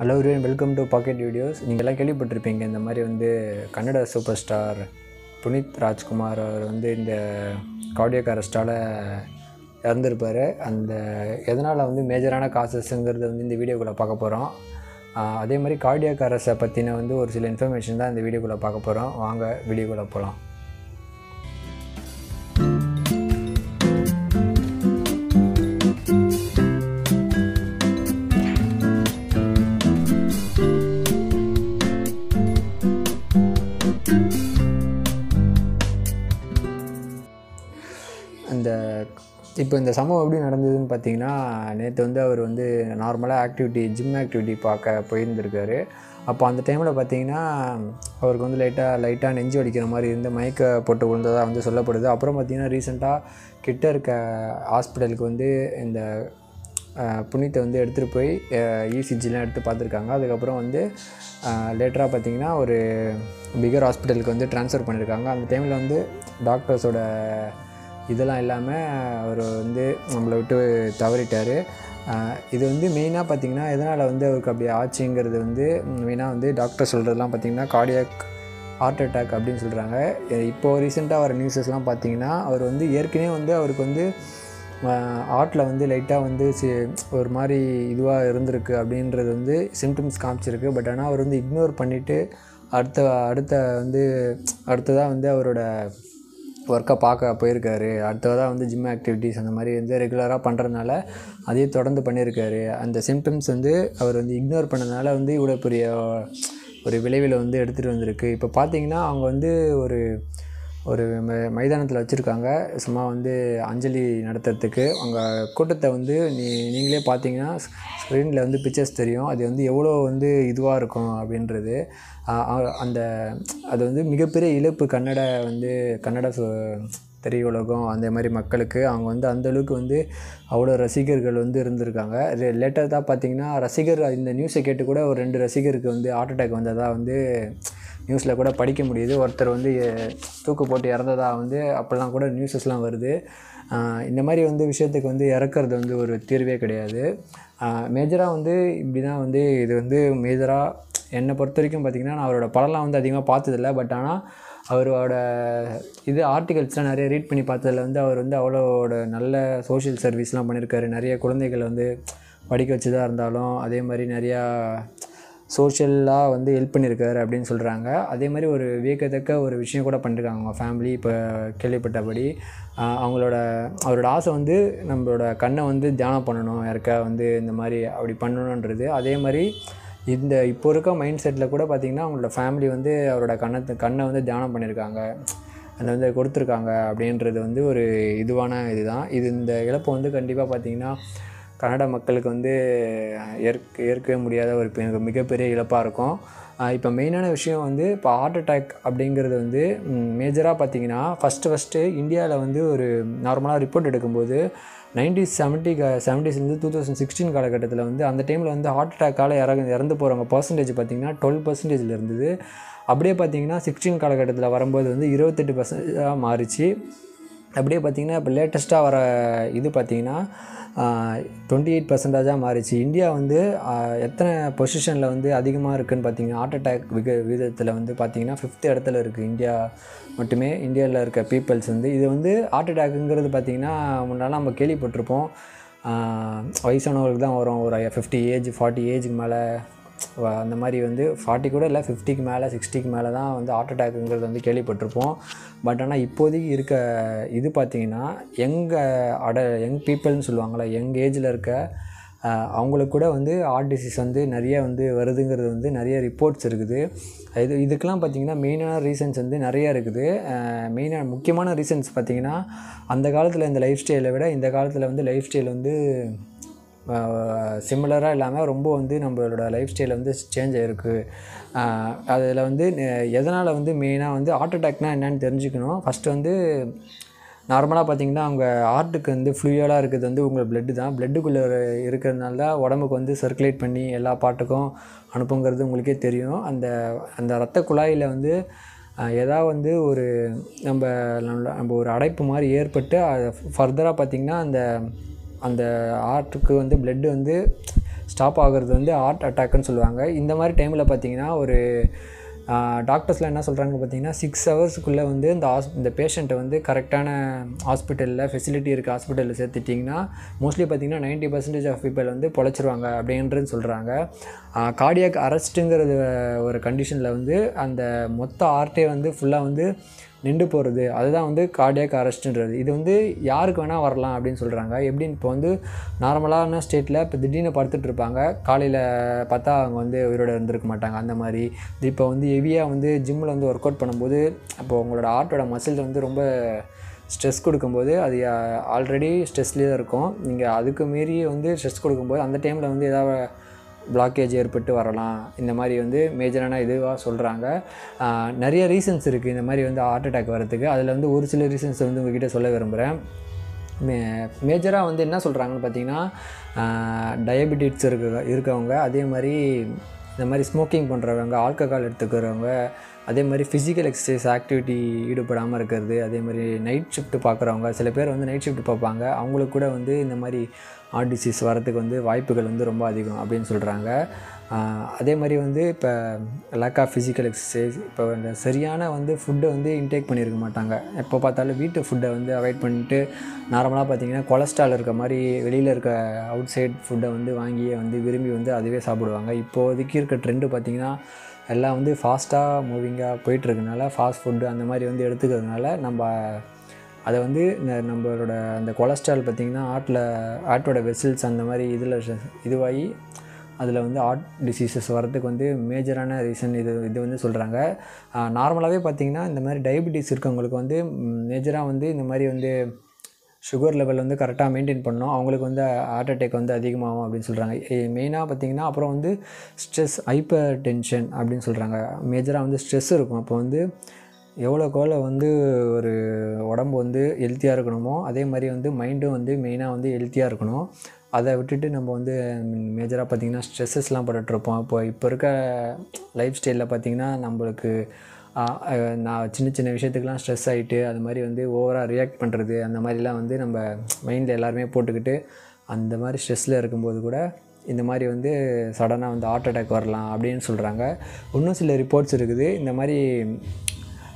Hello everyone welcome to pocket videos நீங்கள் எல்லாம் கேள்விப்பட்டிருப்பீங்க இந்த மாதிரி வந்து கன்னட சூப்பர் ஸ்டார் புனித் ராஜ்குமார் அவர் வந்து இந்த கார்டியக் இறந்துருப்பார். அந்த எதனால் வந்து மேஜரான காசஸ்ங்கிறத வந்து இந்த வீடியோக்குள்ளே பார்க்க போகிறோம் அதே மாதிரி கார்டியக் பற்றின வந்து ஒரு சில இன்ஃபர்மேஷன் தான் இந்த வீடியோக்குள்ளே பார்க்க போகிறோம் வாங்க வீடியோக்குள்ளே போகலாம் இந்த இப்போ இந்த சம்பவம் எப்படி நடந்ததுன்னு பார்த்தீங்கன்னா நேற்று வந்து அவர் வந்து நார்மலாக ஆக்டிவிட்டி ஜிம் ஆக்டிவிட்டி பார்க்க போயிருந்திருக்காரு. அப்போ அந்த டைமில் பார்த்தீங்கன்னா அவருக்கு வந்து லைட்டாக லைட்டாக நெஞ்சு வலிக்கிற மாதிரி இருந்து மயக்க போட்டு விழுந்ததாக வந்து சொல்லப்படுது. அப்புறம் பார்த்தீங்கன்னா ரீசெண்டாக கிட்ட இருக்க ஹாஸ்பிட்டலுக்கு வந்து இந்த புண்ணியத்தை புனித்தை வந்து எடுத்துகிட்டு போய் இசிஜிலாம் எடுத்து பார்த்துருக்காங்க. அதுக்கப்புறம் வந்து லேட்டராக பார்த்தீங்கன்னா ஒரு பிகர் ஹாஸ்பிட்டலுக்கு வந்து ட்ரான்ஸ்ஃபர் பண்ணியிருக்காங்க அந்த டைமில் வந்து டாக்டர்ஸோட இதெல்லாம் இல்லாமல் அவர் வந்து நம்மளை விட்டு தவறிட்டார். இது வந்து மெயினாக பார்த்திங்கன்னா எதனால் வந்து அவருக்கு அப்படி ஆச்சுங்கிறது வந்து மெயினாக வந்து டாக்டர் சொல்கிறதுலாம் பார்த்திங்கன்னா கார்டியாக் ஹார்ட் அட்டாக் அப்படின்னு சொல்கிறாங்க இப்போது ரீசெண்டாக வர நியூஸஸ்லாம் பார்த்தீங்கன்னா அவர் வந்து ஏற்கனவே வந்து அவருக்கு வந்து ஹார்ட்டில் வந்து லைட்டாக வந்து சி ஒரு மாதிரி இதுவாக இருந்திருக்கு அப்படின்றது வந்து சிம்டம்ஸ் காமிச்சிருக்கு. பட் ஆனால் அவர் வந்து இக்னோர் பண்ணிவிட்டு அடுத்த அடுத்த வந்து அடுத்ததாக வந்து அவரோட ஒர்க்கை பார்க்க போயிருக்காரு. அடுத்ததாக வந்து ஜிம் ஆக்டிவிட்டீஸ் அந்த மாதிரி வந்து ரெகுலராக பண்ணுறதுனால அதையும் தொடர்ந்து பண்ணியிருக்காரு. அந்த சிம்டம்ஸ் வந்து அவர் வந்து இக்னோர் பண்ணதுனால வந்து இவ்வளோ பெரிய ஒரு விளைவில் வந்து எடுத்துகிட்டு வந்திருக்கு. இப்போ பார்த்தீங்கன்னா அவங்க வந்து ஒரு ஒரு மை மைதானத்தில் வச்சுருக்காங்க. சும்மா வந்து அஞ்சலி நடத்துறதுக்கு. அவங்க கூட்டத்தை வந்து நீ நீங்களே பார்த்தீங்கன்னா ஸ்க்ரீனில் வந்து பிக்சர்ஸ் தெரியும். அது வந்து எவ்வளோ வந்து இதுவாக இருக்கும் அப்படின்றது. அந்த அது வந்து மிகப்பெரிய இழப்பு கன்னட வந்து கன்னட சு- திரையுலகம் அந்த மாதிரி மக்களுக்கு. அவங்க வந்து அந்த அளவுக்கு வந்து அவ்வளோ ரசிகர்கள் வந்து இருந்திருக்காங்க. லேட்டர் தான் பார்த்தீங்கன்னா ரசிகர் இந்த நியூஸை கேட்டு கூட ஒரு ரெண்டு ரசிகருக்கு வந்து ஹார்ட் அட்டாக் வந்ததாக வந்து நியூஸில் கூட படிக்க முடியுது. ஒருத்தர் வந்து தூக்கு போட்டு இறந்ததாக வந்து அப்போல்லாம் கூட நியூஸஸ்லாம் வருது. இந்த மாதிரி வந்து விஷயத்துக்கு வந்து இறக்குறது வந்து ஒரு தீர்வே கிடையாது. மேஜராக வந்து இப்படி தான் வந்து இது வந்து மேஜராக என்னை பொறுத்த வரைக்கும் பார்த்திங்கன்னா நான் அவரோட படம்லாம் வந்து அதிகமாக பார்த்ததில்ல. பட் ஆனால் அவரோட இது ஆர்டிகல்ஸ்லாம் நிறைய ரீட் பண்ணி பார்த்ததுல வந்து அவர் வந்து அவ்வளோட நல்ல சோஷியல் சர்வீஸ்லாம் பண்ணியிருக்காரு. நிறைய குழந்தைகளை வந்து படிக்க வச்சதாக இருந்தாலும் அதே மாதிரி நிறையா சோஷியலாக வந்து ஹெல்ப் பண்ணியிருக்காரு அப்படின்னு சொல்கிறாங்க அதே மாதிரி ஒரு வியக்கத்தக்க ஒரு விஷயம் கூட பண்ணியிருக்காங்க அவங்க ஃபேமிலி இப்போ கேள்விப்பட்டபடி. அவங்களோட அவரோட ஆசை வந்து நம்மளோட கண்ணை வந்து தியானம் பண்ணணும் யாருக்கா வந்து இந்த மாதிரி அப்படி பண்ணணுன்றது அதே மாதிரி இந்த இப்போ இருக்க மைண்ட் செட்டில் கூட பார்த்திங்கன்னா அவங்களோட ஃபேமிலி வந்து அவரோட கண்ணத்தை கண்ணை வந்து தியானம் பண்ணியிருக்காங்க. அதை வந்து கொடுத்துருக்காங்க அப்படின்றது வந்து ஒரு இதுவான இதுதான். இது இந்த இழப்பு வந்து கண்டிப்பாக பார்த்திங்கன்னா கன்னட மக்களுக்கு வந்து ஏற்க ஏற்கவே முடியாத ஒரு பெ- மிகப்பெரிய இழப்பாக இருக்கும். இப்போ மெயினான விஷயம் வந்து இப்போ ஹார்ட் அட்டாக் அப்படிங்கிறது வந்து மேஜராக பார்த்தீங்கன்னா ஃபஸ்ட்டு ஃபஸ்ட்டு இந்தியாவில் வந்து ஒரு நார்மலாக ரிப்போர்ட் எடுக்கும்போது நைன்டீன் செவன்ட்டி செவன்டீஸ்லேருந்து டூ தௌசண்ட் சிக்ஸ்டீன் காலகட்டத்தில் வந்து அந்த டைமில் வந்து ஹார்ட் அட்டாக்கால் இறங்க இறந்து போகிறவங்க பர்சன்டேஜ் பார்த்தீங்கன்னா டுவெல் பர்சன்டேஜில் இருந்தது. அப்படியே பார்த்தீங்கன்னா சிக்ஸ்டீன் காலகட்டத்தில் வரும்போது வந்து இருபத்தெட்டு பர்சன்டேஜாக மாறிச்சு. அப்படியே பார்த்தீங்கன்னா இப்போ லேட்டஸ்ட்டாக வர இது பார்த்தீங்கன்னா டுவெண்ட்டி எயிட் பர்சன்டேஜாக மாறிச்சு. இந்தியா வந்து எத்தனை பொசிஷனில் வந்து அதிகமாக இருக்குதுன்னு பார்த்தீங்கன்னா ஹார்ட் அட்டாக் விக விதத்தில் வந்து பார்த்திங்கன்னா ஃபிஃப்த் இடத்துல இருக்குது இந்தியா மட்டுமே இந்தியாவில் இருக்க பீப்புள்ஸ் வந்து. இது வந்து ஹார்ட் அட்டாக்குங்கிறது பார்த்தீங்கன்னா முன்னால் நம்ம கேள்விப்பட்டிருப்போம். வயசானவர்களுக்கு தான் வரும். ஒரு ஃபிஃப்டி ஏஜ் ஃபார்ட்டி ஏஜுக்கு மேலே அந்த மாதிரி வந்து ஃபார்ட்டி கூட இல்லை ஃபிஃப்டிக்கு மேலே சிக்ஸ்டிக்கு மேலே தான் வந்து ஹார்ட் அட்டாக்குங்கிறது வந்து கேள்விப்பட்டிருப்போம். பட் ஆனால் இப்போதைக்கு இருக்க இது பார்த்திங்கன்னா யங் அட யங் பீப்புள்னு சொல்லுவாங்களே யங் ஏஜில் இருக்க அவங்களுக்கு கூட வந்து ஹார்ட் டிசீஸ் வந்து நிறைய வந்து வருதுங்கிறது வந்து நிறைய ரிப்போர்ட்ஸ் இருக்குது. இது இதுக்கெலாம் பார்த்திங்கன்னா மெயினான ரீசன்ஸ் வந்து நிறைய இருக்குது. மெயினான முக்கியமான ரீசன்ஸ் பார்த்திங்கன்னா அந்த காலத்தில் இந்த லைஃப் ஸ்டைலை விட இந்த காலத்தில் வந்து லைஃப் ஸ்டைல் வந்து சிமிலராக இல்லாமல் ரொம்ப வந்து நம்மளோட லைஃப் ஸ்டைல் வந்து சேஞ்ச் ஆகிருக்கு அதில் வந்து எதனால் வந்து மெயினாக வந்து ஹார்ட் அட்டாக்னால் என்னென்னு தெரிஞ்சுக்கணும். ஃபஸ்ட்டு வந்து நார்மலாக பார்த்தீங்கன்னா அவங்க ஹார்ட்டுக்கு வந்து ஃப்ளூயலாக இருக்கிறது வந்து உங்கள் பிளட்டு தான். பிளட்டுக்குள்ளே இருக்கிறதுனால தான் உடம்புக்கு வந்து சர்க்குலேட் பண்ணி எல்லா பாட்டுக்கும் அனுப்புங்கிறது உங்களுக்கே தெரியும். அந்த அந்த ரத்த குழாயில் வந்து அஹ், ஏதாவது வந்து ஒரு நம்ம நம்ம ஒரு அடைப்பு மாதிரி ஏற்பட்டு அதை ஃபர்தராக பார்த்திங்கன்னா அந்த அந்த ஹார்ட்டுக்கு வந்து பிளட்டு வந்து ஸ்டாப் ஆகுறது வந்து ஹார்ட் அட்டாக்குன்னு சொல்லுவாங்க. இந்த மாதிரி டைமில் பார்த்தீங்கன்னா ஒரு டாக்டர்ஸ்லாம் என்ன சொல்கிறாங்க பார்த்தீங்கன்னா சிக்ஸ் ஹவர்ஸுக்குள்ளே வந்து இந்த ஹாஸ் இந்த பேஷண்ட்டை வந்து கரெக்டான ஹாஸ்பிட்டலில் ஃபெசிலிட்டி இருக்க ஹாஸ்பிட்டலில் சேர்த்துட்டிங்கன்னா மோஸ்ட்லி பார்த்தீங்கன்னா நைன்ட்டி பர்சன்டேஜ் ஆஃப் பீப்பிள் வந்து பொழைச்சிருவாங்க அப்படின்றது சொல்கிறாங்க கார்டியாக் அரெஸ்ட்டுங்கிறது ஒரு கண்டிஷனில் வந்து அந்த மொத்த ஆர்ட்டே வந்து ஃபுல்லாக வந்து நின்று போகிறது அதுதான் வந்து கார்டியாக் அரெஸ்ட்டுன்றது இது வந்து யாருக்கு வேணால் வரலாம் அப்படின்னு சொல்கிறாங்க எப்படின்னு இப்போ வந்து நார்மலான ஸ்டேட்டில் இப்போ திடீர்னு படுத்துட்டு இருப்பாங்க. காலையில் பார்த்தா அவங்க வந்து உயிரோட இருந்திருக்க மாட்டாங்க. அந்த மாதிரி. இப்போ வந்து ஹெவியாக வந்து ஜிம்மில் வந்து ஒர்க் அவுட் பண்ணும்போது அப்போ உங்களோட ஆர்ட்டோட மசில் வந்து ரொம்ப ஸ்ட்ரெஸ் கொடுக்கும்போது அது ஆல்ரெடி ஸ்ட்ரெஸ்லேயே தான் இருக்கும். நீங்கள் அதுக்கு மீறி வந்து ஸ்ட்ரெஸ் கொடுக்கும்போது அந்த டைமில் வந்து ஏதாவது பிளாக்கேஜ் ஏற்பட்டு வரலாம். இந்த மாதிரி வந்து மேஜரான இதுவாக சொல்கிறாங்க நிறைய ரீசன்ஸ் இருக்குது இந்த மாதிரி வந்து ஹார்ட் அட்டாக் வரதுக்கு அதில் வந்து ஒரு சில ரீசன்ஸ் வந்து உங்ககிட்ட சொல்ல விரும்புகிறேன் மே மேஜராக வந்து என்ன சொல்கிறாங்கன்னு பார்த்தீங்கன்னா டயபெட்டிஸ் இருக்க இருக்கவங்க அதே மாதிரி இந்த மாதிரி ஸ்மோக்கிங் பண்ணுறவங்க ஆல்கஹால் எடுத்துக்கிறவங்க அதே மாதிரி ஃபிசிக்கல் எக்ஸசைஸ் ஆக்டிவிட்டி ஈடுபடாமல் இருக்கிறது அதே மாதிரி நைட் ஷிஃப்ட்டு பார்க்குறவங்க சில பேர் வந்து நைட் ஷிஃப்ட் பார்ப்பாங்க. அவங்களுக்கு கூட வந்து இந்த மாதிரி ஹார்ட் டிசீஸ் வரதுக்கு வந்து வாய்ப்புகள் வந்து ரொம்ப அதிகம் அப்படின்னு சொல்கிறாங்க அதே மாதிரி வந்து இப்போ லேக் ஆஃப் ஃபிசிக்கல் எக்ஸசைஸ் இப்போ இந்த சரியான வந்து ஃபுட்டை வந்து இன்டேக் பண்ணியிருக்க மாட்டாங்க. எப்போ பார்த்தாலும் வீட்டு ஃபுட்டை வந்து அவாய்ட் பண்ணிட்டு நார்மலாக பார்த்தீங்கன்னா கொலஸ்ட்ரால் இருக்க மாதிரி வெளியில் இருக்க அவுட் சைட் ஃபுட்டை வந்து வாங்கி வந்து விரும்பி வந்து அதுவே சாப்பிடுவாங்க. இப்போதைக்கு இருக்க ட்ரெண்டு பார்த்திங்கன்னா எல்லாம் வந்து ஃபாஸ்ட்டாக மூவிங்காக போயிட்டுருக்கனால ஃபாஸ்ட் ஃபுட்டு அந்த மாதிரி வந்து எடுத்துக்கிறதுனால நம்ம அதை வந்து இந்த நம்மளோட அந்த கொலஸ்ட்ரால் பார்த்திங்கன்னா ஆட்டில் ஆட்டோட வெசில்ஸ் அந்த மாதிரி இதில் இதுவாகி அதில் வந்து ஆர்ட் டிசீசஸ் வரதுக்கு வந்து மேஜரான ரீசன் இது இது வந்து சொல்கிறாங்க நார்மலாகவே பார்த்திங்கன்னா இந்த மாதிரி டயபிட்டிஸ் இருக்கவங்களுக்கு வந்து மேஜராக வந்து இந்த மாதிரி வந்து சுகர் லெவல் வந்து கரெக்டாக மெயின்டைன் பண்ணோம் அவங்களுக்கு வந்து ஹார்ட் அட்டேக் வந்து அதிகமாகும் அப்படின்னு சொல்கிறாங்க மெயினாக பார்த்திங்கன்னா அப்புறம் வந்து ஸ்ட்ரெஸ் ஹைப்பர் டென்ஷன் அப்படின்னு சொல்கிறாங்க மேஜராக வந்து ஸ்ட்ரெஸ் இருக்கும். அப்போ வந்து எவ்வளோக்கு வந்து ஒரு உடம்பு வந்து ஹெல்த்தியாக இருக்கணுமோ அதே மாதிரி வந்து மைண்டும் வந்து மெயினாக வந்து ஹெல்த்தியாக இருக்கணும். அதை விட்டுட்டு நம்ம வந்து மேஜராக பார்த்திங்கன்னா ஸ்ட்ரெஸ்ஸஸ்லாம் பட்டுருப்போம் இப்போ இப்போ இருக்க லைஃப் ஸ்டைலில் பார்த்திங்கன்னா நம்மளுக்கு நான் சின்ன சின்ன விஷயத்துக்கெலாம் ஸ்ட்ரெஸ் ஆகிட்டு அது மாதிரி வந்து ஓவராக ரியாக்ட் பண்ணுறது அந்த மாதிரிலாம் வந்து நம்ம மைண்டில் எல்லாருமே போட்டுக்கிட்டு அந்த மாதிரி ஸ்ட்ரெஸ்ஸில் இருக்கும்போது கூட இந்த மாதிரி வந்து சடனாக வந்து ஹார்ட் அட்டாக் வரலாம் அப்படின்னு சொல்கிறாங்க இன்னும் சில ரிப்போர்ட்ஸ் இருக்குது. இந்த மாதிரி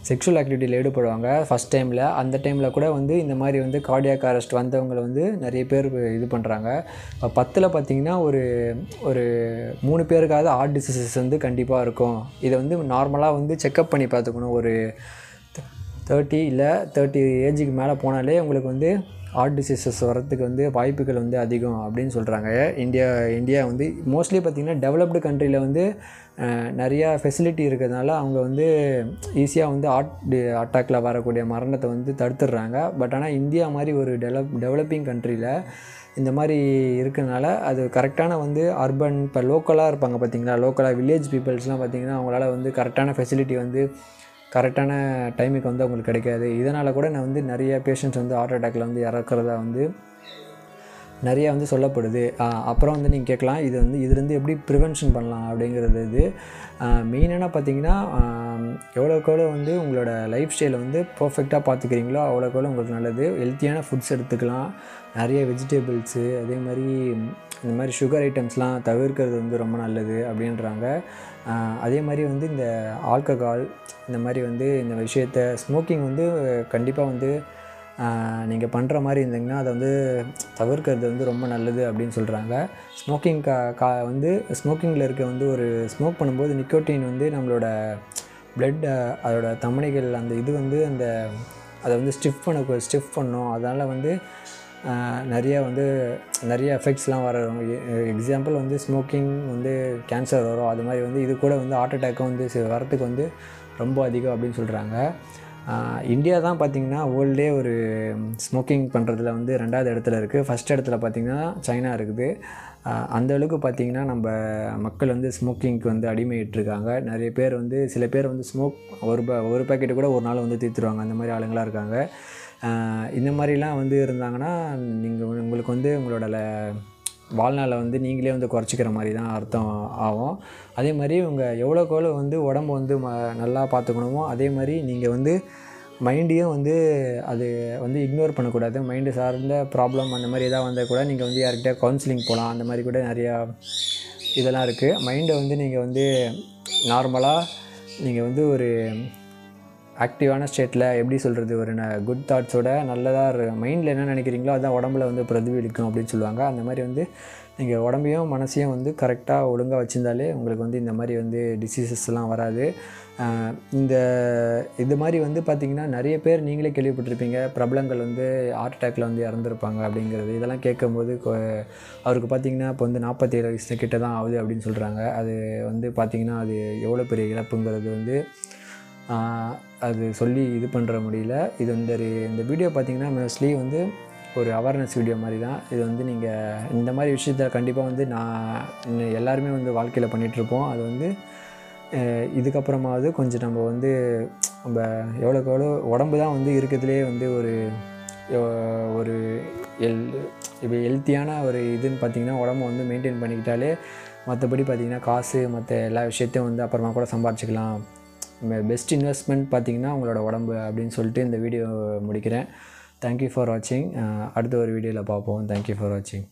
செக்ஷுவல் ஆக்டிவிட்டியில் ஈடுபடுவாங்க. ஃபஸ்ட் டைமில் அந்த டைமில் கூட வந்து இந்த மாதிரி வந்து கார்டியாக் அரெஸ்ட் வந்தவங்களை வந்து நிறைய பேர் இது பண்ணுறாங்க இப்போ பத்தில் பார்த்திங்கன்னா ஒரு ஒரு மூணு பேருக்காவது ஹார்ட் டிசீசஸ் வந்து கண்டிப்பாக இருக்கும். இதை வந்து நார்மலாக வந்து செக்கப் பண்ணி பார்த்துக்கணும். ஒரு தேர்ட்டி இல்லை தேர்ட்டி ஏஜுக்கு மேலே போனாலே உங்களுக்கு வந்து ஹார்ட் டிசீசஸ் வரத்துக்கு வந்து வாய்ப்புகள் வந்து அதிகம் அப்படின்னு சொல்கிறாங்க இந்தியா இந்தியா வந்து மோஸ்ட்லி பார்த்திங்கன்னா டெவலப்டு கண்ட்ரியில் வந்து நிறையா ஃபெசிலிட்டி இருக்கிறதுனால அவங்க வந்து ஈஸியாக வந்து ஹார்ட் அட்டாக்கில் வரக்கூடிய மரணத்தை வந்து தடுத்துடுறாங்க. பட் ஆனால் இந்தியா மாதிரி ஒரு டெவலப் டெவலப்பிங் கண்ட்ரியில் இந்த மாதிரி இருக்கிறனால அது கரெக்டான வந்து அர்பன் இப்போ லோக்கலாக இருப்பாங்க பார்த்தீங்களா லோக்கலாக வில்லேஜ் பீப்புள்ஸ்லாம் பார்த்திங்கன்னா அவங்களால வந்து கரெக்டான ஃபெசிலிட்டி வந்து கரெக்டான டைமுக்கு வந்து அவங்களுக்கு கிடைக்காது. இதனால் கூட நான் வந்து நிறைய பேஷண்ட்ஸ் வந்து ஹார்ட் அட்டாக்ல வந்து இறக்குறதா வந்து நிறையா வந்து சொல்லப்படுது. அப்புறம் வந்து நீங்கள் கேட்கலாம் இது வந்து இதுலேருந்து எப்படி ப்ரிவென்ஷன் பண்ணலாம் அப்படிங்கிறது இது. மெயினான பார்த்தீங்கன்னா எவ்வளோக்கு எவ்வளோ வந்து உங்களோட லைஃப் ஸ்டைலை வந்து பர்ஃபெக்டாக பார்த்துக்கிறீங்களோ அவ்வளோக்கு எவ்வளோ உங்களுக்கு நல்லது. ஹெல்த்தியான ஃபுட்ஸ் எடுத்துக்கலாம். நிறைய வெஜிடபிள்ஸு அதே மாதிரி இந்த மாதிரி சுகர் ஐட்டம்ஸ்லாம் தவிர்க்கிறது வந்து ரொம்ப நல்லது அப்படின்றாங்க. அதே மாதிரி வந்து இந்த ஆல்கஹால் இந்த மாதிரி வந்து இந்த விஷயத்த ஸ்மோக்கிங் வந்து கண்டிப்பாக வந்து நீங்கள் பண்ணுற மாதிரி இருந்தீங்கன்னா அதை வந்து தவிர்க்கிறது வந்து ரொம்ப நல்லது அப்படின்னு சொல்கிறாங்க ஸ்மோக்கிங் கா கா வந்து ஸ்மோக்கிங்கில் இருக்க வந்து ஒரு ஸ்மோக் பண்ணும்போது நிக்கோட்டின் வந்து நம்மளோட பிளட் அதோட தமணிகள் அந்த இது வந்து அந்த அதை வந்து ஸ்டிஃப் பண்ண ஸ்டிஃப் பண்ணும். அதனால் வந்து நிறைய வந்து நிறைய எஃபெக்ட்ஸ்லாம் வர எக்ஸாம்பிள் வந்து ஸ்மோக்கிங் வந்து கேன்சர் வரும். அது மாதிரி வந்து இது கூட வந்து ஹார்ட் அட்டாக்கும் வந்து வரத்துக்கு வந்து ரொம்ப அதிகம் அப்படின்னு சொல்கிறாங்க இந்தியா தான் பார்த்திங்கன்னா வேர்ல்டே ஒரு ஸ்மோக்கிங் பண்ணுறதுல வந்து ரெண்டாவது இடத்துல இருக்குது ஃபஸ்ட் இடத்துல பார்த்திங்கன்னா சைனா இருக்குது. அந்த அளவுக்கு பார்த்திங்கன்னா நம்ம மக்கள் வந்து ஸ்மோக்கிங்க்கு வந்து அடிமையிட்டிருக்காங்க. நிறைய பேர் வந்து சில பேர் வந்து ஸ்மோக் ஒரு ஒரு பேக்கெட்டு கூட ஒரு நாள் வந்து தீர்த்துருவாங்க அந்த மாதிரி ஆளுங்களாக இருக்காங்க. இந்த மாதிரிலாம் வந்து இருந்தாங்கன்னா நீங்கள் உங்களுக்கு வந்து உங்களோட வாழ்நாளை வந்து நீங்களே வந்து குறைச்சிக்கிற மாதிரி தான் அர்த்தம் ஆகும். அதே மாதிரி உங்கள் எவ்வளோக்கு எவ்வளோ வந்து உடம்பு வந்து ம நல்லா பார்த்துக்கணுமோ அதே மாதிரி நீங்கள் வந்து மைண்டையும் வந்து அது வந்து இக்னோர் பண்ணக்கூடாது. மைண்டு சார்ந்த ப்ராப்ளம் அந்த மாதிரி எதாவது வந்தால் கூட நீங்கள் வந்து யார்கிட்ட கவுன்சிலிங் போகலாம் அந்த மாதிரி கூட நிறையா இதெல்லாம் இருக்குது மைண்டை வந்து நீங்கள் வந்து நார்மலாக நீங்கள் வந்து ஒரு ஆக்டிவான ஸ்டேட்டில் எப்படி சொல்கிறது ஒரு குட் தாட்ஸோட நல்லதாக மைண்டில் என்ன நினைக்கிறீங்களோ அதுதான் உடம்புல வந்து பிரதிபலிக்கும் அப்படின்னு சொல்லுவாங்க. அந்த மாதிரி வந்து நீங்கள் உடம்பையும் மனசையும் வந்து கரெக்டாக ஒழுங்காக வச்சுருந்தாலே உங்களுக்கு வந்து இந்த மாதிரி வந்து டிசீசஸ்லாம் வராது. இந்த இது மாதிரி வந்து பார்த்திங்கன்னா நிறைய பேர் நீங்களே கேள்விப்பட்டிருப்பீங்க பிரபலங்கள் வந்து ஹார்ட் அட்டாக்ல வந்து இறந்துருப்பாங்க அப்படிங்கிறது. இதெல்லாம் கேட்கும்போது அவருக்கு பார்த்திங்கன்னா இப்போ வந்து நாற்பத்தேழு வயசு கிட்ட தான் ஆகுது அப்படின்னு சொல்கிறாங்க அது வந்து பார்த்திங்கன்னா அது எவ்வளோ பெரிய இழப்புங்கிறது வந்து அது சொல்லி இது பண்ணுற முடியல. இது இந்த இந்த வீடியோ பார்த்தீங்கன்னா மோஸ்ட்லி வந்து ஒரு அவேர்னஸ் வீடியோ மாதிரி தான். இது வந்து நீங்கள் இந்த மாதிரி விஷயத்த கண்டிப்பாக வந்து நான் இன்னும் எல்லாருமே வந்து வாழ்க்கையில் பண்ணிகிட்ருப்போம் அது வந்து இதுக்கப்புறமாவது கொஞ்சம் நம்ம வந்து நம்ம எவ்வளோக்கு எவ்வளோ உடம்பு தான் வந்து இருக்கிறதுலே வந்து ஒரு ஒரு எல் இப்போ ஹெல்த்தியான ஒரு இதுன்னு பார்த்தீங்கன்னா உடம்பு வந்து மெயின்டைன் பண்ணிக்கிட்டாலே மற்றபடி பார்த்திங்கன்னா காசு மற்ற எல்லா விஷயத்தையும் வந்து அப்புறமா கூட சம்பாரிச்சிக்கலாம். பெஸ்ட் இன்வெஸ்ட்மெண்ட் பார்த்தீங்கன்னா உங்களோட உடம்பு அப்படின்னு சொல்லிட்டு இந்த வீடியோ முடிக்கிறேன். தேங்க்யூ ஃபார் வாட்சிங் அடுத்த ஒரு வீடியோவில் பார்ப்போம். தேங்க்யூ ஃபார் வாட்சிங்